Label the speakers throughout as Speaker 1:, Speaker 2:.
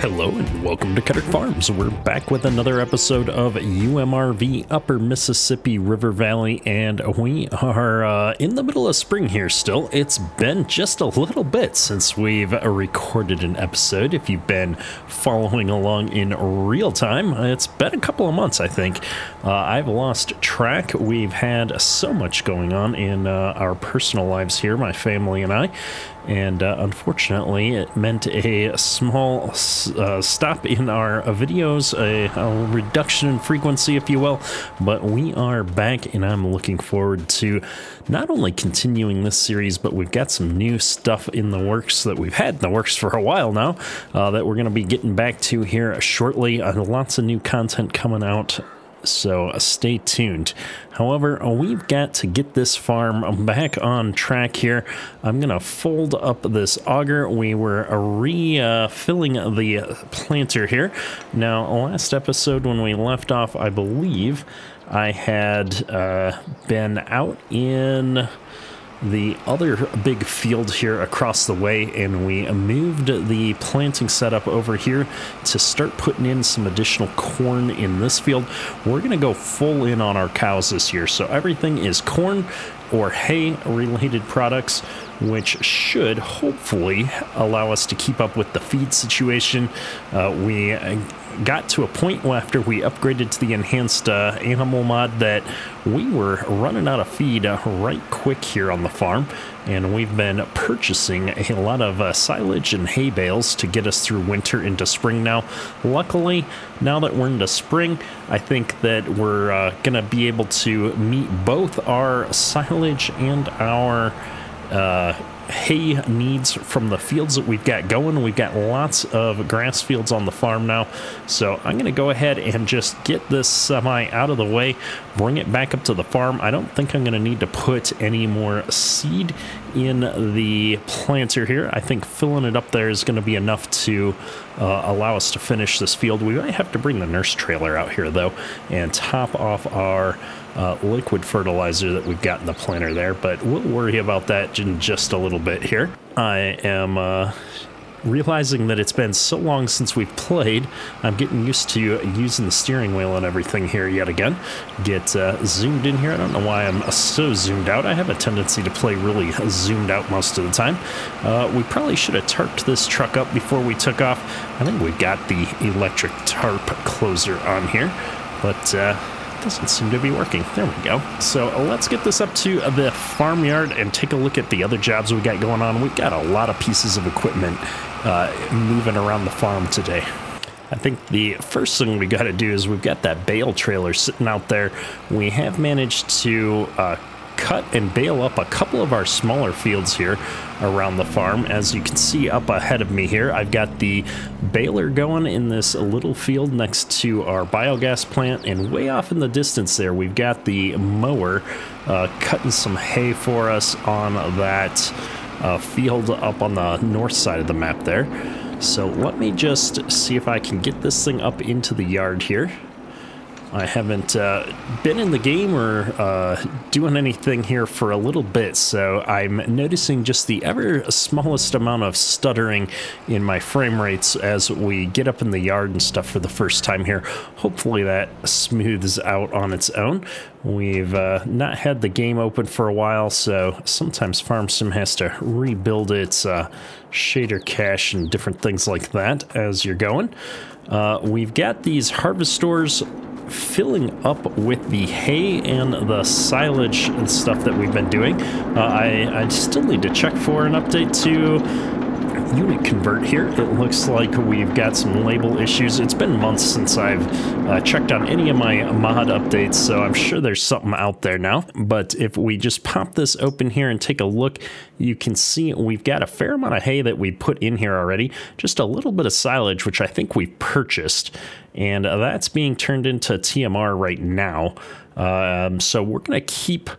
Speaker 1: Hello and welcome to Kederk Farms. We're back with another episode of UMRV Upper Mississippi River Valley, and we are uh, in the middle of spring here still. It's been just a little bit since we've recorded an episode. If you've been following along in real time, it's been a couple of months, I think. Uh, I've lost track. We've had so much going on in uh, our personal lives here, my family and I and uh, unfortunately it meant a small uh, stop in our videos a, a, reduction in frequency if you will. But we are back and i'm looking forward to not only continuing this series but we've got some new stuff in the works that we've had in the works for a while now uh, that we're going to be getting back to here shortly. Uh, lots of new content coming out so uh, stay tuned. However, uh, we've got to get this farm back on track here. I'm going to fold up this auger. We were refilling uh, the planter here. Now, last episode when we left off, I believe I had uh, been out in the other big field here across the way and we moved the planting setup over here to start putting in some additional corn in this field. We're going to go full in on our cows this year. So everything is corn or hay related products which should hopefully allow us to keep up with the feed situation. Uh, we got to a point after we upgraded to the enhanced uh, animal mod that we were running out of feed uh, right quick here on the farm and we've been purchasing a lot of uh, silage and hay bales to get us through winter into spring now luckily now that we're into spring i think that we're uh, gonna be able to meet both our silage and our uh, hay needs from the fields that we've got going. We've got lots of grass fields on the farm now. So I'm going to go ahead and just get this semi out of the way, bring it back up to the farm. I don't think I'm going to need to put any more seed in the planter here. I think filling it up there is going to be enough to uh, allow us to finish this field. We might have to bring the nurse trailer out here though and top off our uh, liquid fertilizer that we've got in the planter there, but we'll worry about that in just a little bit here. I am uh, realizing that it's been so long since we've played, I'm getting used to using the steering wheel and everything here yet again. Get uh, zoomed in here. I don't know why I'm so zoomed out. I have a tendency to play really zoomed out most of the time. Uh, we probably should have tarped this truck up before we took off. I think we've got the electric tarp closer on here, but uh, doesn't seem to be working. There we go. So let's get this up to the farmyard and take a look at the other jobs we got going on. We've got a lot of pieces of equipment uh, moving around the farm today. I think the first thing we got to do is we've got that bale trailer sitting out there. We have managed to uh, cut and bale up a couple of our smaller fields here around the farm. As you can see up ahead of me here, I've got the baler going in this little field next to our biogas plant, and way off in the distance there, we've got the mower uh, cutting some hay for us on that uh, field up on the north side of the map there. So let me just see if I can get this thing up into the yard here. I haven't uh, been in the game or uh, doing anything here for a little bit, so I'm noticing just the ever smallest amount of stuttering in my frame rates as we get up in the yard and stuff for the first time here. Hopefully that smooths out on its own. We've uh, not had the game open for a while, so sometimes FarmSim has to rebuild its uh, shader cache and different things like that as you're going. Uh, we've got these Harvestores filling up with the hay and the silage and stuff that we've been doing. Uh, I, I still need to check for an update to unit convert here. It looks like we've got some label issues. It's been months since I've uh, checked on any of my mod updates, so I'm sure there's something out there now. But if we just pop this open here and take a look, you can see we've got a fair amount of hay that we put in here already. Just a little bit of silage, which I think we've purchased. And that's being turned into TMR right now. Um, so we're going to keep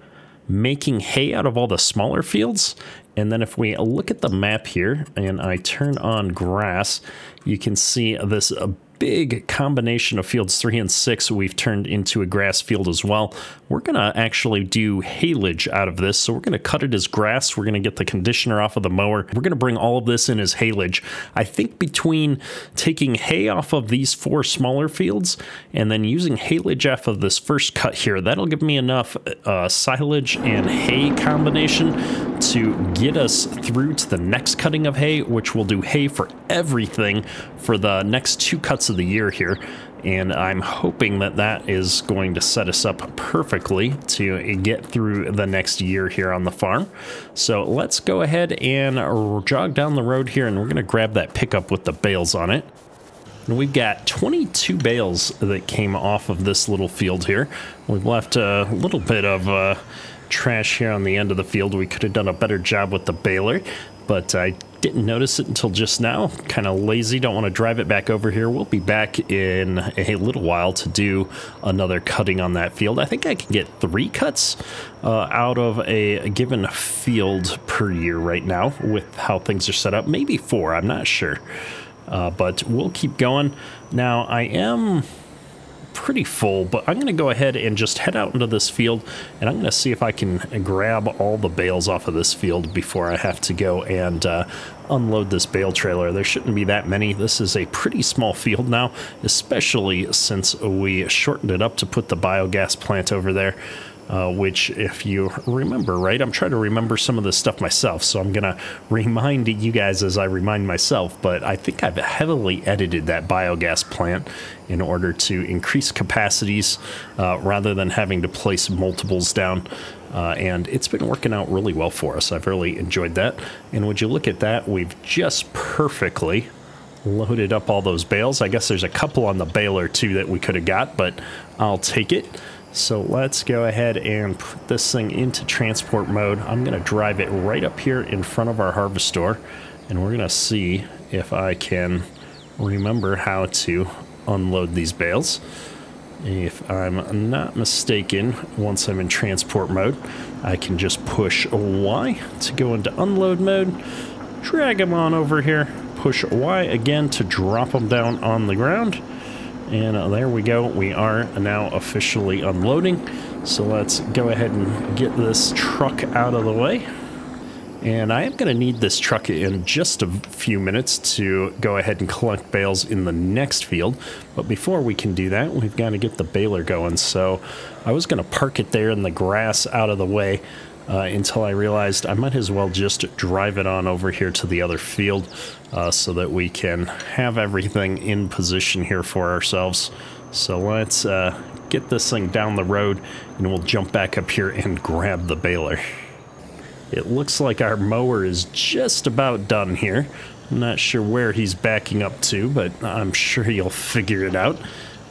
Speaker 1: making hay out of all the smaller fields and then if we look at the map here and I turn on grass, you can see this big combination of fields three and six we've turned into a grass field as well. We're going to actually do haylage out of this. So we're going to cut it as grass. We're going to get the conditioner off of the mower. We're going to bring all of this in as haylage. I think between taking hay off of these four smaller fields and then using haylage off of this first cut here, that'll give me enough uh, silage and hay combination to get us through to the next cutting of hay, which will do hay for everything for the next two cuts of the year here. And I'm hoping that that is going to set us up perfectly to get through the next year here on the farm. So let's go ahead and jog down the road here and we're going to grab that pickup with the bales on it. And we've got 22 bales that came off of this little field here. We've left a little bit of uh, trash here on the end of the field. We could have done a better job with the baler, but I didn't notice it until just now. Kind of lazy, don't want to drive it back over here. We'll be back in a little while to do another cutting on that field. I think I can get three cuts uh, out of a given field per year right now with how things are set up. Maybe four, I'm not sure. Uh, but we'll keep going. Now, I am pretty full, but I'm going to go ahead and just head out into this field and I'm going to see if I can grab all the bales off of this field before I have to go and uh, unload this bale trailer. There shouldn't be that many. This is a pretty small field now, especially since we shortened it up to put the biogas plant over there uh, which, if you remember, right, I'm trying to remember some of this stuff myself, so I'm going to remind you guys as I remind myself, but I think I've heavily edited that biogas plant in order to increase capacities uh, rather than having to place multiples down. Uh, and it's been working out really well for us. I've really enjoyed that. And would you look at that, we've just perfectly loaded up all those bales. I guess there's a couple on the baler too that we could have got, but I'll take it. So let's go ahead and put this thing into transport mode. I'm going to drive it right up here in front of our harvest store, and we're going to see if I can remember how to unload these bales. If I'm not mistaken, once I'm in transport mode, I can just push Y to go into unload mode, drag them on over here, push Y again to drop them down on the ground, and uh, there we go. We are now officially unloading. So let's go ahead and get this truck out of the way. And I am going to need this truck in just a few minutes to go ahead and collect bales in the next field. But before we can do that, we've got to get the baler going. So I was going to park it there in the grass out of the way uh, until I realized I might as well just drive it on over here to the other field uh, so that we can have everything in position here for ourselves. So let's uh, get this thing down the road and we'll jump back up here and grab the baler. It looks like our mower is just about done here. I'm not sure where he's backing up to, but I'm sure you'll figure it out.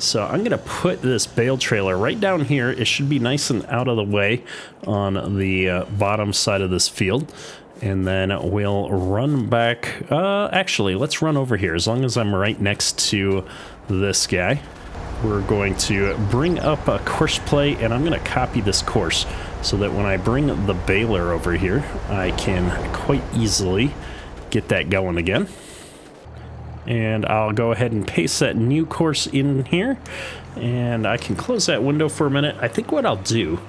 Speaker 1: So I'm going to put this bale trailer right down here. It should be nice and out of the way on the uh, bottom side of this field. And then we'll run back. Uh, actually, let's run over here. As long as I'm right next to this guy, we're going to bring up a Courseplay, and I'm going to copy this course so that when I bring the baler over here, I can quite easily get that going again. And I'll go ahead and paste that new course in here. And I can close that window for a minute. I think what I'll do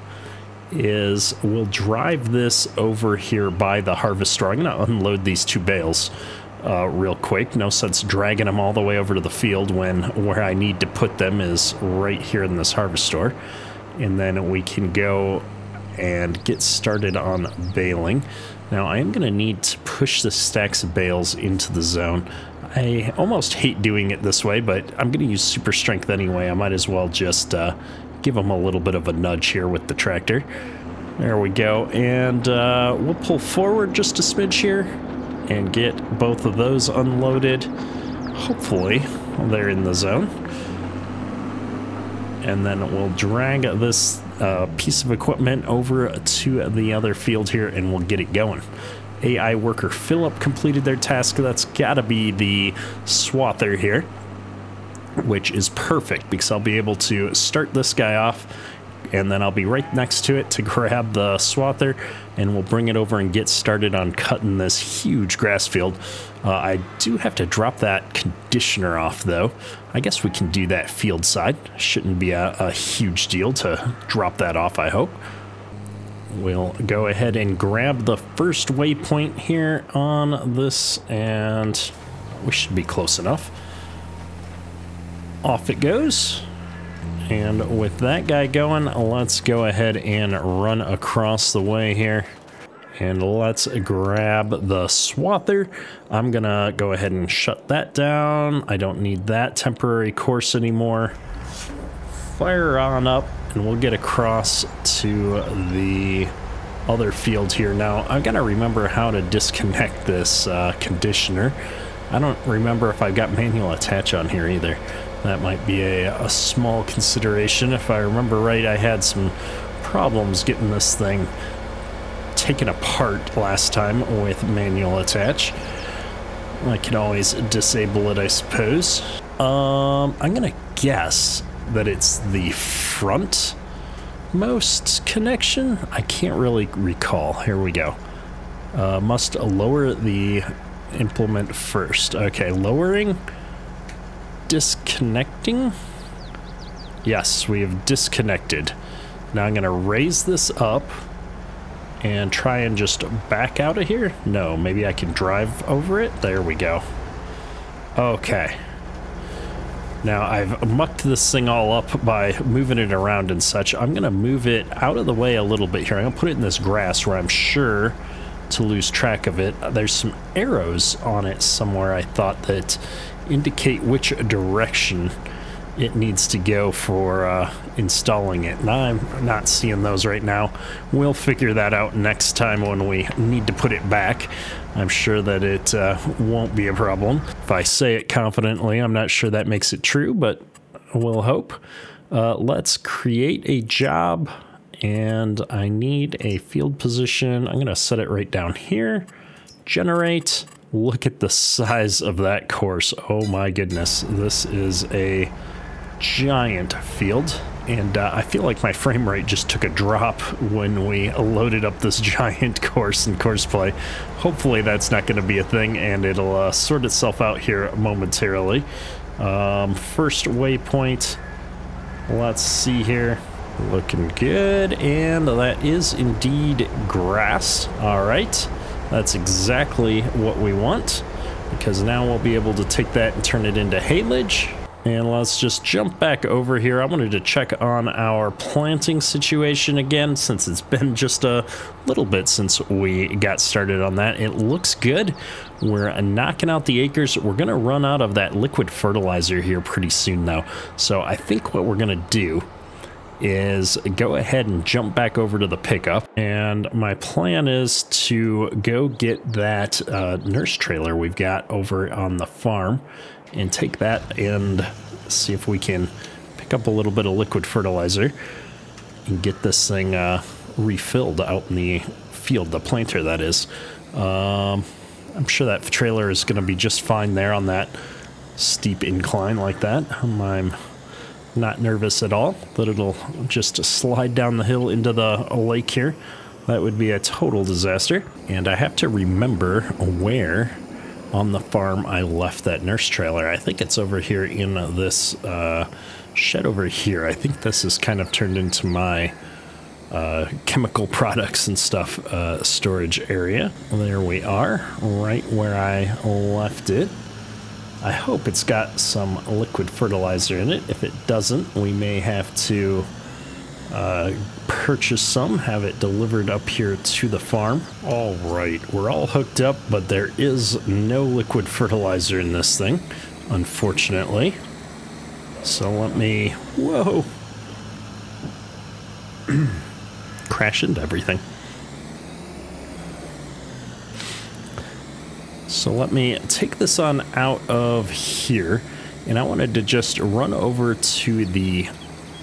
Speaker 1: is we'll drive this over here by the Harvestore. I'm to unload these two bales uh, real quick. No sense dragging them all the way over to the field when where I need to put them is right here in this Harvestore. And then we can go and get started on baling. Now I am going to need to push the stacks of bales into the zone. I almost hate doing it this way, but I'm going to use super strength anyway. I might as well just uh, give them a little bit of a nudge here with the tractor. There we go. And uh, we'll pull forward just a smidge here and get both of those unloaded. Hopefully, they're in the zone. And then we'll drag this uh, piece of equipment over to the other field here and we'll get it going. AI worker Philip completed their task. That's got to be the swather here, which is perfect because I'll be able to start this guy off, and then I'll be right next to it to grab the swather and we'll bring it over and get started on cutting this huge grass field. Uh, I do have to drop that conditioner off though. I guess we can do that field side. Shouldn't be a, a huge deal to drop that off, I hope. We'll go ahead and grab the first waypoint here on this and we should be close enough. Off it goes. And with that guy going, let's go ahead and run across the way here. And let's grab the swather. I'm gonna go ahead and shut that down. I don't need that temporary course anymore. Fire on up and we'll get across to the other field here. Now, I've got to remember how to disconnect this uh, conditioner. I don't remember if I've got manual attach on here either. That might be a, a small consideration. If I remember right, I had some problems getting this thing taken apart last time with manual attach. I can always disable it, I suppose. Um, I'm gonna guess that it's the front most connection. I can't really recall. Here we go. Uh, must lower the implement first. Okay, lowering, disconnecting. Yes, we have disconnected. Now I'm going to raise this up and try and just back out of here. No, maybe I can drive over it. There we go. Okay. Now I've mucked this thing all up by moving it around and such. I'm going to move it out of the way a little bit here. I'm going to put it in this grass where I'm sure to lose track of it. There's some arrows on it somewhere I thought that indicate which direction it needs to go for uh, installing it. Now I'm not seeing those right now. We'll figure that out next time when we need to put it back. I'm sure that it uh, won't be a problem. If I say it confidently, I'm not sure that makes it true, but we'll hope. Uh, let's create a job and I need a field position. I'm going to set it right down here. Generate. Look at the size of that course. Oh my goodness. This is a giant field. And uh, I feel like my frame rate just took a drop when we loaded up this giant course in Courseplay. Hopefully that's not going to be a thing and it'll uh, sort itself out here momentarily. Um, first waypoint. Let's see here. Looking good. And that is indeed grass. All right. That's exactly what we want because now we'll be able to take that and turn it into haylage and let's just jump back over here. I wanted to check on our planting situation again since it's been just a little bit since we got started on that. It looks good. We're knocking out the acres. We're going to run out of that liquid fertilizer here pretty soon though. So I think what we're going to do is go ahead and jump back over to the pickup. And my plan is to go get that uh, nurse trailer we've got over on the farm and take that and see if we can pick up a little bit of liquid fertilizer and get this thing uh, refilled out in the field, the planter that is. Um, I'm sure that trailer is going to be just fine there on that steep incline like that. I'm not nervous at all that it'll just slide down the hill into the lake here. That would be a total disaster. And I have to remember where on the farm I left that nurse trailer. I think it's over here in this uh, shed over here. I think this is kind of turned into my uh, chemical products and stuff uh, storage area. There we are, right where I left it. I hope it's got some liquid fertilizer in it. If it doesn't, we may have to uh, purchase some, have it delivered up here to the farm. All right, we're all hooked up, but there is no liquid fertilizer in this thing, unfortunately. So let me, whoa, crash into everything. So let me take this on out of here, and I wanted to just run over to the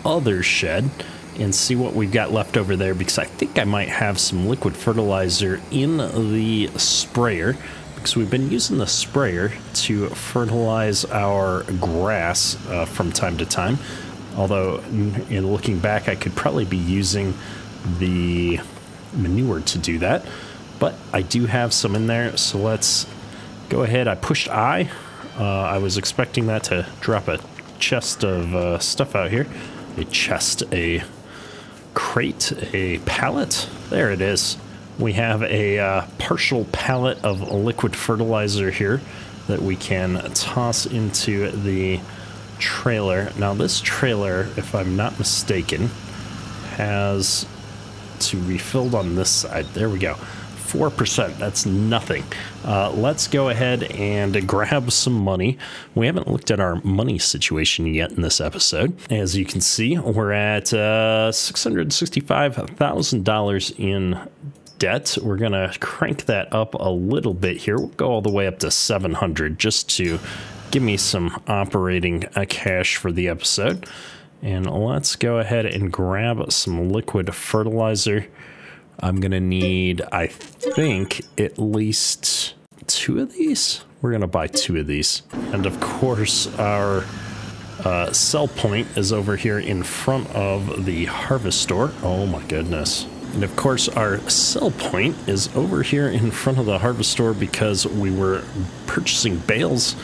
Speaker 1: other shed and see what we've got left over there because I think I might have some liquid fertilizer in the sprayer because we've been using the sprayer to fertilize our grass uh, from time to time. Although, in looking back, I could probably be using the manure to do that. But I do have some in there, so let's go ahead. I pushed I. Uh, I was expecting that to drop a chest of uh, stuff out here. A chest, a crate, a pallet. There it is. We have a uh, partial pallet of liquid fertilizer here that we can toss into the trailer. Now this trailer, if I'm not mistaken, has to be filled on this side. There we go. 4%. That's nothing. Uh, let's go ahead and grab some money. We haven't looked at our money situation yet in this episode. As you can see, we're at uh, $665,000 in debt. We're going to crank that up a little bit here. We'll go all the way up to 700 just to give me some operating uh, cash for the episode. And let's go ahead and grab some liquid fertilizer. I'm to need, I think, at least two of these. We're to buy two of these. And of course, our uh, sell point is over here in front of the harvest store. Oh my goodness. And of course, our sell point is over here in front of the harvest store because we were purchasing bales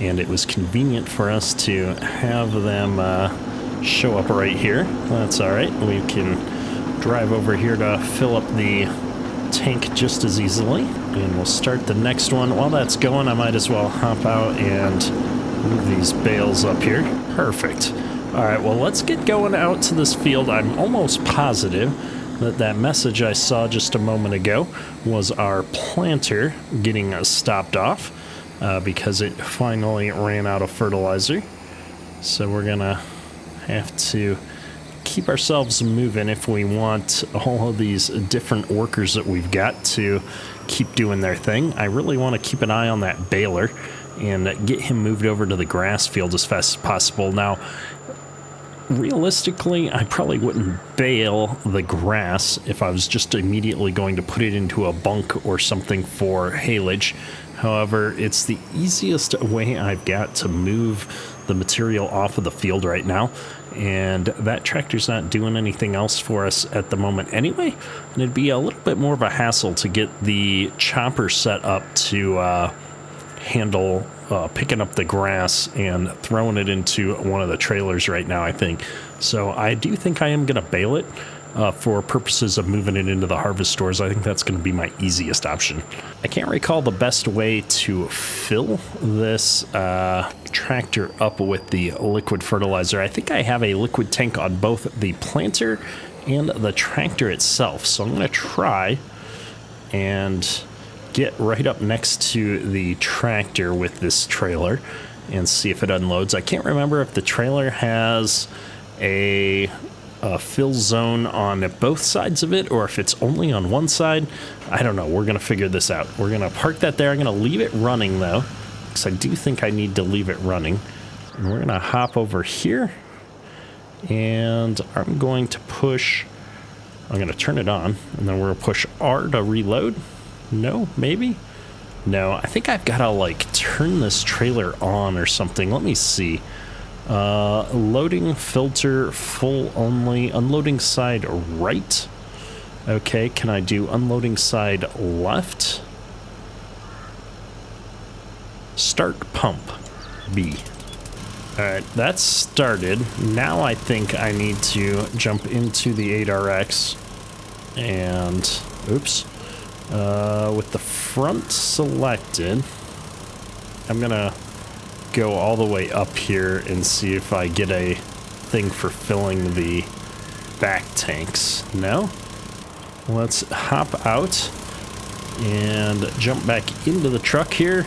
Speaker 1: and it was convenient for us to have them uh, show up right here. That's all right. We can drive over here to fill up the tank just as easily. And we'll start the next one. While that's going, I might as well hop out and move these bales up here. Perfect. All right, well, let's get going out to this field. I'm almost positive that that message I saw just a moment ago was our planter getting stopped off uh, because it finally ran out of fertilizer. So we're going to have to keep ourselves moving if we want all of these different workers that we've got to keep doing their thing. I really want to keep an eye on that baler and get him moved over to the grass field as fast as possible. Now, realistically, I probably wouldn't bale the grass if I was just immediately going to put it into a bunk or something for haylage. However, it's the easiest way I've got to move the material off of the field right now. And that tractor's not doing anything else for us at the moment anyway. And it'd be a little bit more of a hassle to get the chopper set up to uh, handle uh, picking up the grass and throwing it into one of the trailers right now, I think. So I do think I am going to bale it uh, for purposes of moving it into the harvest stores. I think that's going to be my easiest option. I can't recall the best way to fill this uh, tractor up with the liquid fertilizer. I think I have a liquid tank on both the planter and the tractor itself. So I'm going to try and get right up next to the tractor with this trailer and see if it unloads. I can't remember if the trailer has a a fill zone on both sides of it or if it's only on one side. I don't know. We're going to figure this out. We're going to park that there. I'm going to leave it running though, because I do think I need to leave it running. And we're going to hop over here and I'm going to push, I'm going to turn it on and then we're going to push R to reload. No, maybe? No, I think I've got to like turn this trailer on or something. Let me see. Uh, loading filter full only. Unloading side right. Okay, can I do unloading side left? Start pump. B. Alright, that's started. Now I think I need to jump into the 8RX and... Oops. Uh, with the front selected, I'm gonna go all the way up here and see if I get a thing for filling the back tanks. No? Let's hop out and jump back into the truck here.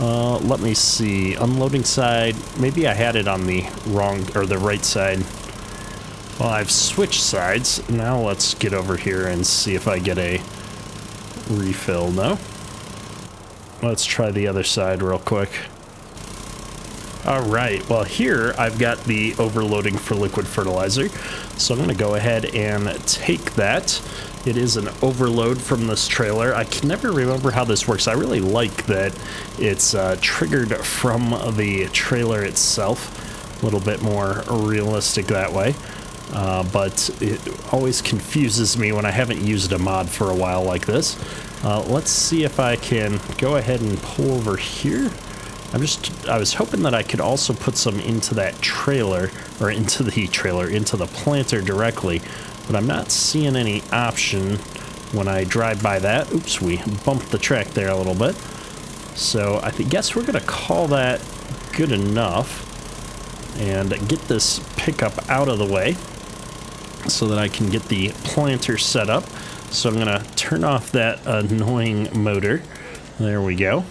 Speaker 1: Uh, let me see. Unloading side. Maybe I had it on the wrong or the right side. Well, I've switched sides. Now let's get over here and see if I get a refill. No? Let's try the other side real quick. All right, well here I've got the overloading for liquid fertilizer. So I'm gonna go ahead and take that. It is an overload from this trailer. I can never remember how this works. I really like that it's uh, triggered from the trailer itself. a little bit more realistic that way. Uh, but it always confuses me when I haven't used a mod for a while like this. Uh, let's see if I can go ahead and pull over here. I'm just, I was hoping that I could also put some into that trailer, or into the trailer, into the planter directly, but I'm not seeing any option when I drive by that. Oops, we bumped the track there a little bit. So I guess we're going to call that good enough and get this pickup out of the way so that I can get the planter set up. So I'm going to turn off that annoying motor. There we go.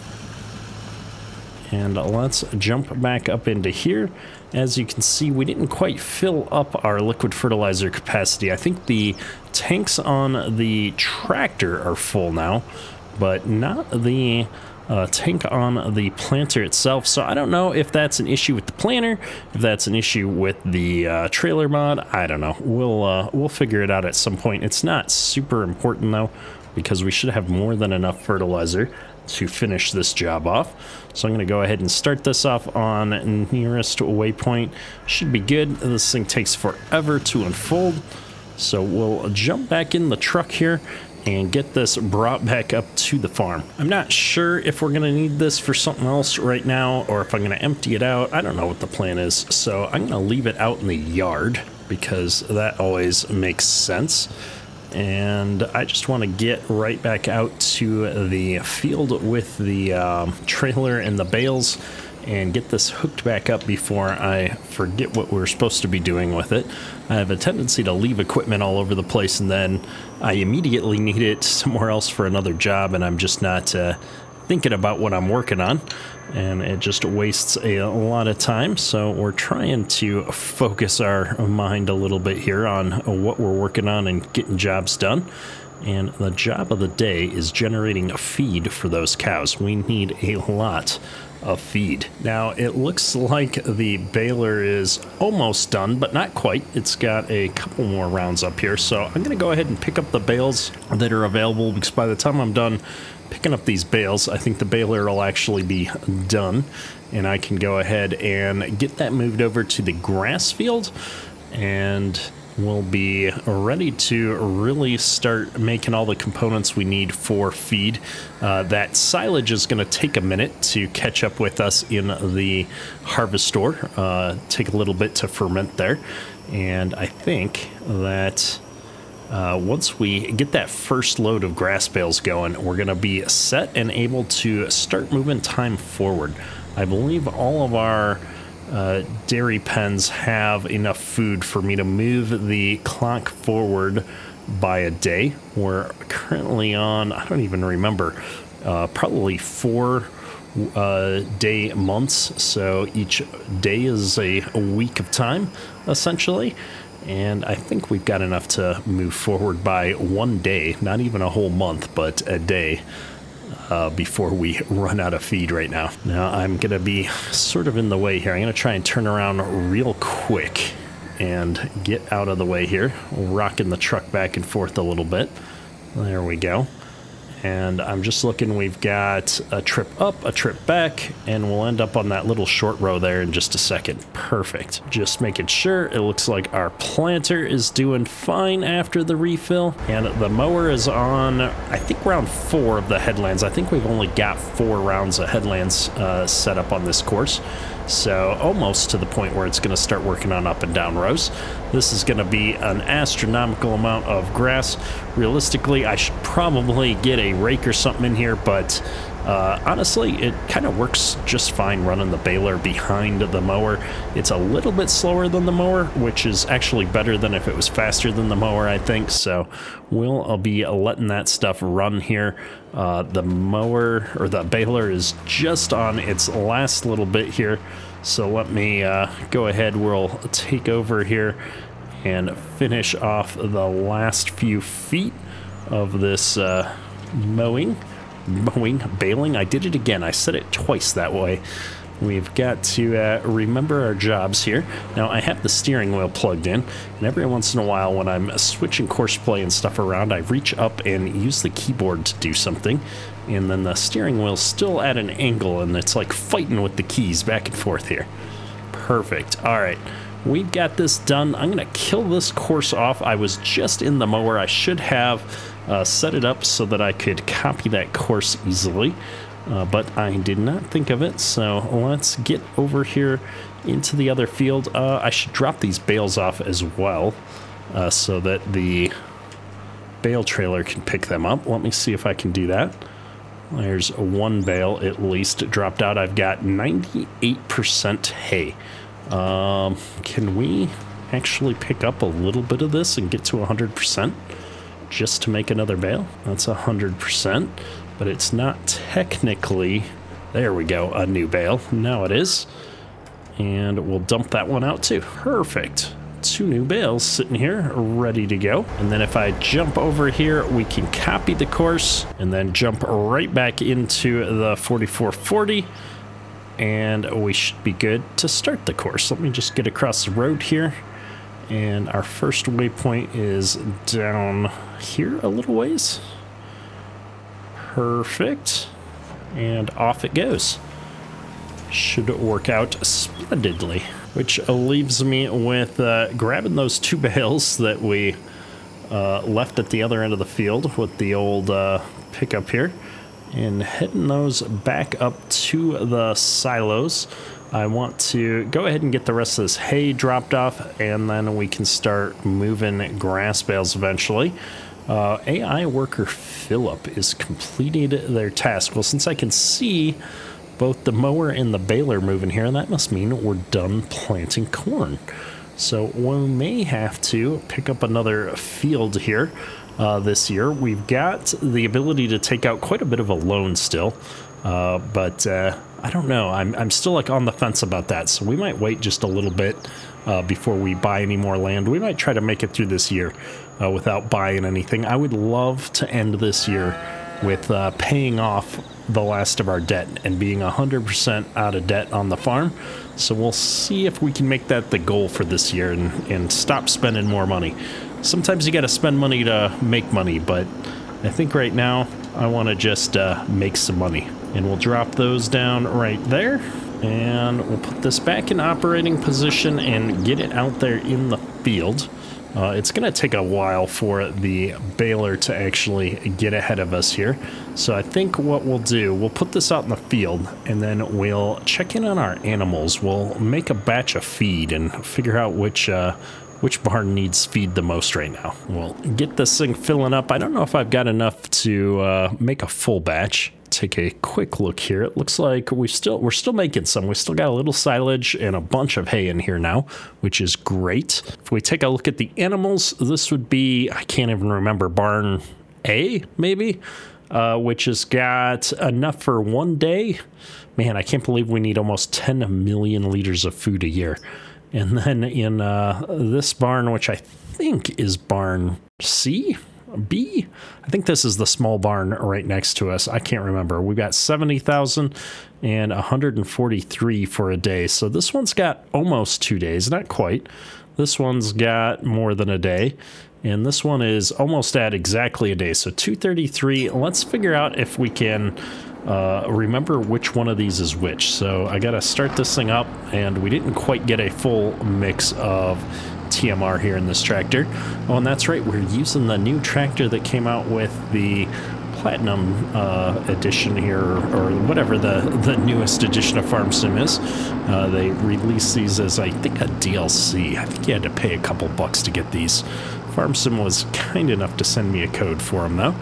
Speaker 1: And let's jump back up into here. As you can see, we didn't quite fill up our liquid fertilizer capacity. I think the tanks on the tractor are full now, but not the uh, tank on the planter itself. So I don't know if that's an issue with the planter, if that's an issue with the uh, trailer mod. I don't know. We'll uh, we'll figure it out at some point. It's not super important though, because we should have more than enough fertilizer to finish this job off. So I'm going to go ahead and start this off on nearest waypoint. Should be good. This thing takes forever to unfold. So we'll jump back in the truck here and get this brought back up to the farm. I'm not sure if we're gonna need this for something else right now or if I'm gonna empty it out. I don't know what the plan is. So I'm gonna leave it out in the yard because that always makes sense. And I just want to get right back out to the field with the um, trailer and the bales and get this hooked back up before I forget what we're supposed to be doing with it. I have a tendency to leave equipment all over the place and then I immediately need it somewhere else for another job and I'm just not uh, thinking about what I'm working on and it just wastes a lot of time so we're trying to focus our mind a little bit here on what we're working on and getting jobs done and the job of the day is generating a feed for those cows. We need a lot of feed. Now it looks like the baler is almost done, but not quite. It's got a couple more rounds up here. So I'm gonna go ahead and pick up the bales that are available because by the time I'm done picking up these bales, I think the baler will actually be done and I can go ahead and get that moved over to the grass field and we'll be ready to really start making all the components we need for feed. Uh, that silage is going to take a minute to catch up with us in the harvest store. Uh, take a little bit to ferment there. And I think that uh, once we get that first load of grass bales going, we're going to be set and able to start moving time forward. I believe all of our uh, dairy pens have enough food for me to move the clock forward by a day. We're currently on, I don't even remember, uh, probably four uh, day months. So each day is a, a week of time, essentially. And I think we've got enough to move forward by one day, not even a whole month, but a day uh, before we run out of feed right now. Now I'm going to be sort of in the way here. I'm going to try and turn around real quick and get out of the way here, rocking the truck back and forth a little bit. There we go and I'm just looking we've got a trip up a trip back and we'll end up on that little short row there in just a second. Perfect. Just making sure. It looks like our planter is doing fine after the refill. And the mower is on I think round four of the headlands. I think we've only got four rounds of headlands uh, set up on this course so almost to the point where it's going to start working on up and down rows. This is going to be an astronomical amount of grass. Realistically, I should probably get a rake or something in here, but uh, honestly, it kind of works just fine running the baler behind the mower. It's a little bit slower than the mower, which is actually better than if it was faster than the mower, I think. So we'll I'll be letting that stuff run here. Uh, the mower or the baler is just on its last little bit here. So let me uh, go ahead. We'll take over here and finish off the last few feet of this uh, mowing mowing, baling. I did it again. I said it twice that way. We've got to uh, remember our jobs here. Now, I have the steering wheel plugged in, and every once in a while when I'm switching Courseplay and stuff around, I reach up and use the keyboard to do something, and then the steering wheel's still at an angle, and it's like fighting with the keys back and forth here. Perfect. All right. We've got this done. I'm going to kill this course off. I was just in the mower. I should have uh, set it up so that I could copy that course easily. Uh, but I did not think of it. So let's get over here into the other field. Uh, I should drop these bales off as well uh, so that the bale trailer can pick them up. Let me see if I can do that. There's one bale at least dropped out. I've got 98% hay. Um, can we actually pick up a little bit of this and get to 100% just to make another bale? That's 100%, but it's not technically... There we go, a new bale. Now it is. And we'll dump that one out too. Perfect two new bales sitting here ready to go. And then if I jump over here, we can copy the course and then jump right back into the 4440 and we should be good to start the course. Let me just get across the road here. And our first waypoint is down here a little ways. Perfect. And off it goes. Should work out splendidly. Which leaves me with uh, grabbing those two bales that we uh, left at the other end of the field with the old uh, pickup here and heading those back up to the silos. I want to go ahead and get the rest of this hay dropped off and then we can start moving grass bales eventually. Uh, AI worker Philip is completed their task. Well, since I can see both the mower and the baler moving here, that must mean we're done planting corn. So we may have to pick up another field here uh, this year. We've got the ability to take out quite a bit of a loan still, uh, but uh, I don't know. I'm, I'm still like on the fence about that, so we might wait just a little bit uh, before we buy any more land. We might try to make it through this year uh, without buying anything. I would love to end this year with uh, paying off the last of our debt and being 100% out of debt on the farm. So we'll see if we can make that the goal for this year and, and stop spending more money. Sometimes you got to spend money to make money, but I think right now I want to just uh, make some money. And we'll drop those down right there. And we'll put this back in operating position and get it out there in the field. Uh, it's going to take a while for the baler to actually get ahead of us here. So I think what we'll do, we'll put this out in the field and then we'll check in on our animals. We'll make a batch of feed and figure out which uh, which barn needs feed the most right now. We'll get this thing filling up. I don't know if I've got enough to uh, make a full batch take a quick look here. It looks like we still we're still making some. We still got a little silage and a bunch of hay in here now, which is great. If we take a look at the animals, this would be I can't even remember barn A maybe, uh, which has got enough for one day. Man, I can't believe we need almost 10 million liters of food a year. And then in uh, this barn, which I think is barn C, B? I think this is the small barn right next to us. I can't remember. We've got 70,000 and 143 for a day. So this one's got almost two days, not quite. This one's got more than a day. And this one is almost at exactly a day. So 233. Let's figure out if we can uh, remember which one of these is which. So I got to start this thing up, and we didn't quite get a full mix of TMR here in this tractor. Oh, and that's right, we're using the new tractor that came out with the Platinum uh, edition here, or whatever the, the newest edition of Farm Sim is. Uh, they released these as, I think, a DLC. I think you had to pay a couple bucks to get these. Farm Sim was kind enough to send me a code for them, though.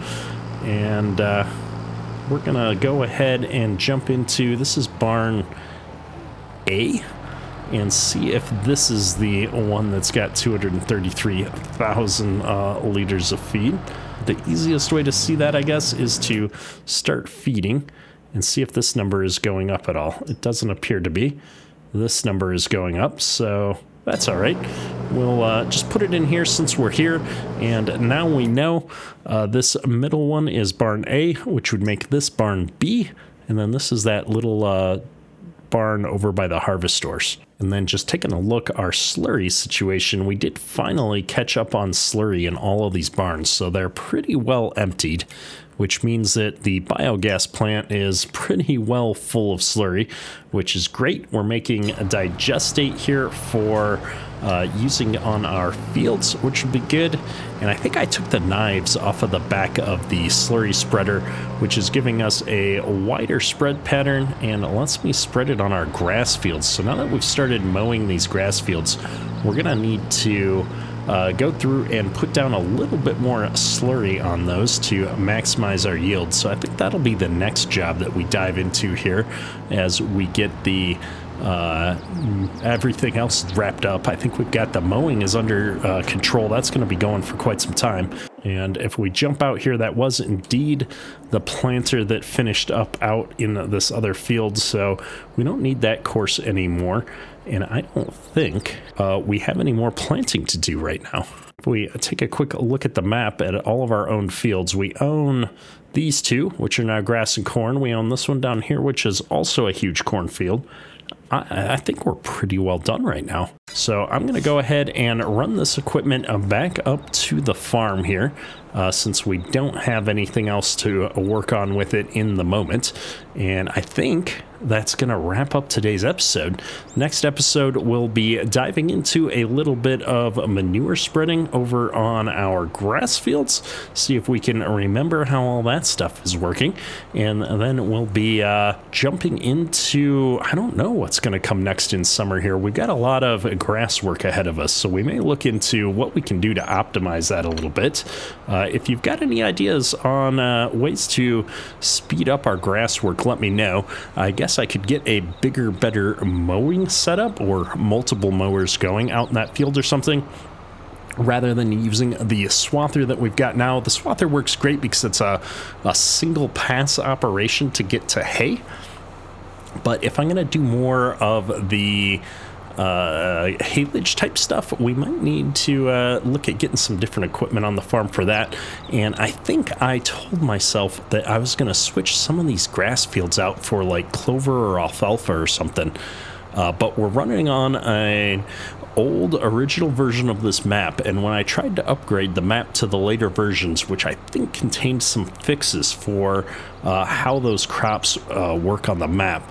Speaker 1: And uh, we're going to go ahead and jump into, this is barn A and see if this is the one that's got 233,000 uh, liters of feed. The easiest way to see that, I guess, is to start feeding and see if this number is going up at all. It doesn't appear to be. This number is going up, so that's all right. We'll uh, just put it in here since we're here. And now we know uh, this middle one is barn A, which would make this barn B. And then this is that little uh, barn over by the harvest stores. And then just taking a look our slurry situation, we did finally catch up on slurry in all of these barns, so they're pretty well emptied which means that the biogas plant is pretty well full of slurry, which is great. We're making a digestate here for uh, using on our fields, which would be good. And I think I took the knives off of the back of the slurry spreader, which is giving us a wider spread pattern and lets me spread it on our grass fields. So now that we've started mowing these grass fields, we're gonna need to uh, go through and put down a little bit more slurry on those to maximize our yield. So I think that'll be the next job that we dive into here as we get the uh, everything else wrapped up. I think we've got the mowing is under uh, control. That's going to be going for quite some time. And if we jump out here, that was indeed the planter that finished up out in this other field. So we don't need that course anymore. And I don't think uh, we have any more planting to do right now. If we take a quick look at the map at all of our own fields, we own these two, which are now grass and corn. We own this one down here, which is also a huge cornfield. I, I think we're pretty well done right now. So I'm going to go ahead and run this equipment back up to the farm here uh, since we don't have anything else to work on with it in the moment. And I think that's going to wrap up today's episode. Next episode, we'll be diving into a little bit of manure spreading over on our grass fields, see if we can remember how all that stuff is working. And then we'll be uh, jumping into, I don't know what's going to come next in summer here. We've got a lot of grass work ahead of us, so we may look into what we can do to optimize that a little bit. Uh, if you've got any ideas on uh, ways to speed up our grass work, let me know. I guess I could get a bigger, better mowing setup or multiple mowers going out in that field or something rather than using the swather that we've got now. The swather works great because it's a, a single pass operation to get to hay. But if I'm going to do more of the uh, haylage type stuff, we might need to uh, look at getting some different equipment on the farm for that. And I think I told myself that I was going to switch some of these grass fields out for like clover or alfalfa or something. Uh, but we're running on an old original version of this map and when I tried to upgrade the map to the later versions which I think contained some fixes for uh, how those crops uh, work on the map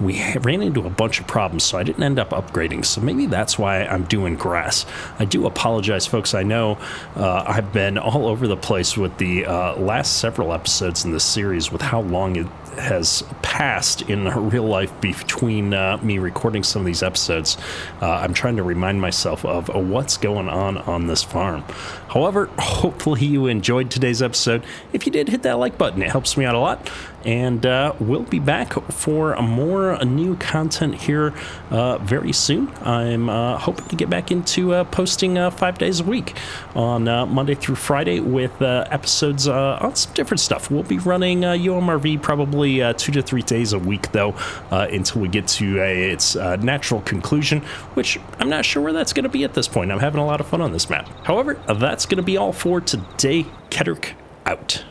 Speaker 1: we ran into a bunch of problems so I didn't end up upgrading. So maybe that's why I'm doing grass. I do apologize folks. I know uh, I've been all over the place with the uh, last several episodes in this series with how long it has passed in real life between uh, me recording some of these episodes. Uh, I'm trying to remind myself of uh, what's going on on this farm. However, hopefully you enjoyed today's episode. If you did, hit that like button. It helps me out a lot and uh, we'll be back for more new content here uh, very soon. I'm uh, hoping to get back into uh, posting uh, five days a week on uh, Monday through Friday with episodes on some different stuff. We'll be running UMRV probably two to three days a week, though, until we get to a, its natural conclusion, which I'm not sure where that's going to be at this point. I'm having a lot of fun on this map. However, that's going to be all for today. Kederk out.